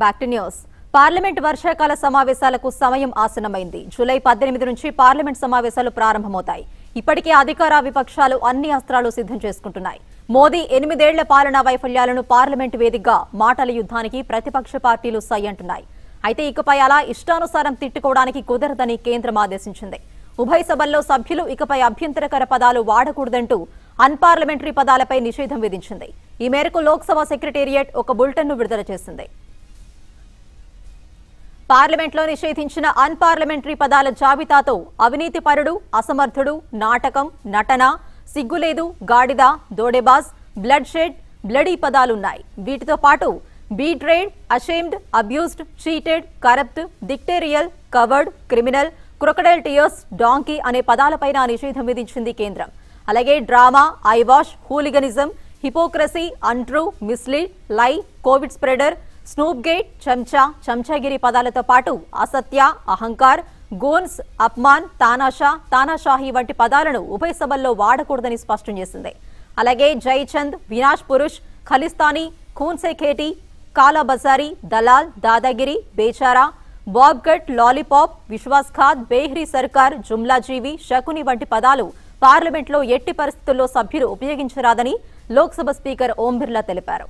Back to news parliament వర్షాకాల సమావేశాలకు సమయం ఆసనమైంది జూలై పద్దెనిమిది నుంచి పార్లమెంట్ సమావేశాలు ప్రారంభమవుతాయి ఇప్పటికే అధికార విపక్షాలు అన్ని అస్త్రాలు సిద్ధం చేసుకుంటున్నాయి మోదీ ఎనిమిదేళ్ళ పాలనా వైఫల్యాలను పార్లమెంట్ వేదికగా మాటల యుద్ధానికి ప్రతిపక్ష పార్టీలు సై అంటున్నాయి. అయితే ఇకపై అలా ఇష్టానుసారం తిట్టుకోవడానికి కుదరదని కేంద్రం ఆదేశించింది. ఉభయ సభల్లో సభ్యులు ఇకపై అభ్యంతరకర పదాలు వాడకూడదంటూ అన్పార్లమెంటరీ పదాలపై నిషేధం విధించింది. ఈ మేరకు లోక్సభ సెక్రటేరియట్ ఒక బులెటిన్ను విడుదల చేసింది. పార్లమెంట్లో నిషేధించిన అన్పార్లమెంటరీ పదాల జాబితాతో అవినీతిపరుడు అసమర్థుడు నాటకం నటన సిగ్గులేదు గాడిద దోడెబాజ్ బ్లడ్ షెడ్ బ్లడీ పదాలున్నాయి. వీటితో పాటు betrayed ashamed abused cheated corrupt dictatorial coward criminal crocodile tears donkey అనే పదాలపైన నిషేధం విధించింది కేంద్రం. అలాగే drama eyewash hooliganism hypocrisy untrue misled lie covid spreader snoopgate చెంచా చెంచాగిరి పదాలతో పాటు అసత్య అహంకార్ గోన్స్ అప్మాన్ తానాషా తానాషాహి వంటి పదాలను ఉభయ సభల్లో వాడకూడదని స్పష్టం చేసింది. అలాగే జైచంద్ వినాష్ పురుష్ ఖలిస్తానీ ఖూన్సే ఖేటి కాలా దలాల్ దాదాగిరి బేచారా బాబ్గట్ లాలీపాప్ విశ్వాస్ఖాద్ బేహ్రీ సర్కార్ జుమ్లాజీవి శకుని వంటి పదాలు పార్లమెంట్లో ఎట్టి పరిస్థితుల్లో సభ్యులు ఉపయోగించరాదని లోక్సభ స్పీకర్ ఓం బిర్లా తెలిపారు.